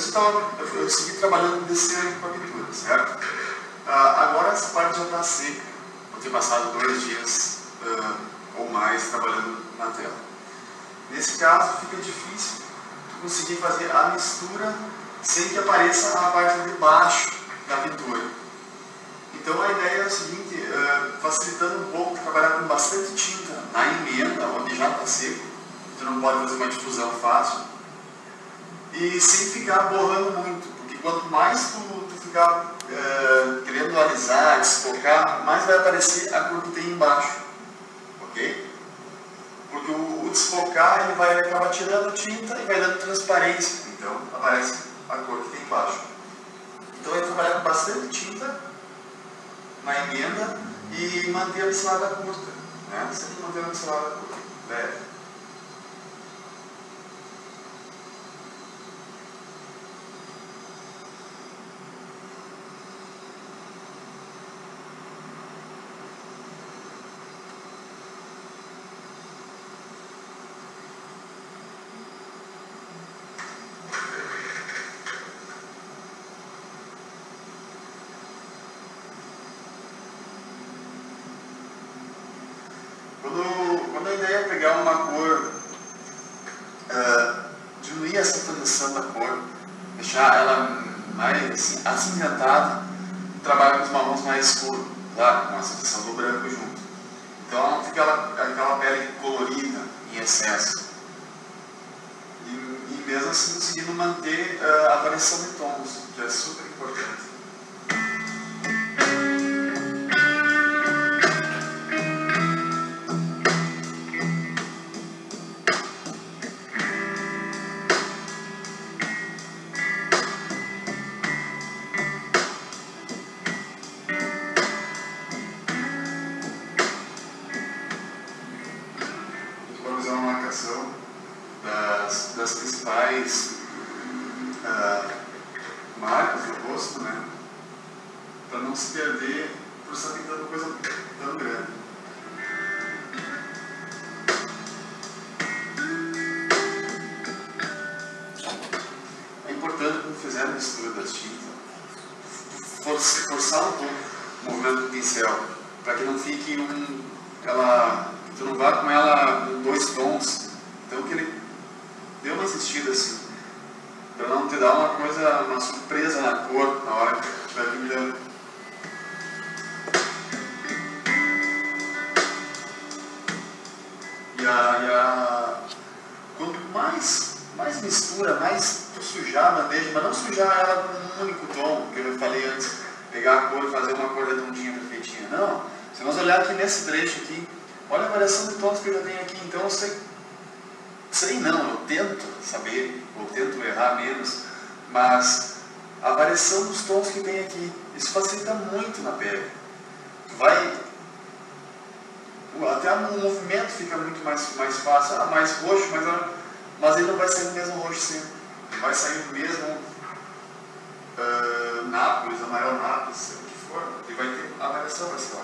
Antes eu, tava, eu, eu segui trabalhando desse ano com a pintura, certo? Ah, agora essa parte já está seca. Vou ter passado dois dias ah, ou mais trabalhando na tela. Nesse caso fica difícil conseguir fazer a mistura sem que apareça a parte de baixo da pintura. Então a ideia é o seguinte, uh, facilitando um pouco, trabalhar com bastante tinta na emenda, onde já está seco, tu não pode fazer uma difusão fácil, e sem ficar borrando muito, porque quanto mais tu, tu ficar uh, querendo alisar, desfocar, mais vai aparecer a cor que tem embaixo, ok? Porque o, o desfocar ele vai acabar tirando tinta e vai dando transparência, então aparece a cor que tem embaixo. Então é trabalhar com bastante tinta na emenda e manter a pincelada curta, né? sempre manter a pincelada curta, leve. Quando, a ideia é pegar uma cor, uh, diminuir essa transição da cor, deixar ela mais acinzentada, trabalha com os marrons mais escuros, claro, com a associação do branco junto. Então ela não fica aquela, aquela pele colorida em excesso. E, e mesmo assim conseguindo manter uh, a variação de tons, que é super importante. Marcas do rosto, né? Para não se perder por estar tentando coisa tão grande. É importante quando fizer a mistura das tintas, forçar um pouco o movimento do pincel, para que não fique um, ela, tu não vá com ela em dois tons, então que ele dê uma assistida assim, para não te dar uma coisa, uma surpresa na cor na hora que estiver pintando. E a, e a, quanto mais, mais mistura, mais tu sujar a bandeja, mas não sujar ela com um único tom, que eu falei antes, pegar a cor e fazer uma cor redondinha, perfeitinha. Não, se nós olhar aqui nesse trecho aqui, olha a variação de tons que eu já tenho aqui, então sei Sei não, eu tento saber, ou tento errar menos, mas a variação dos tons que tem aqui, isso facilita muito na pele. Tu vai até o movimento fica muito mais, mais fácil, ah, mais roxo, mas, ah, mas ele não vai sair o mesmo roxo sempre. Vai sair o mesmo ah, uh, Nápoles, amarelo Nápoles, o que for. Ele vai ter a variação vai ser.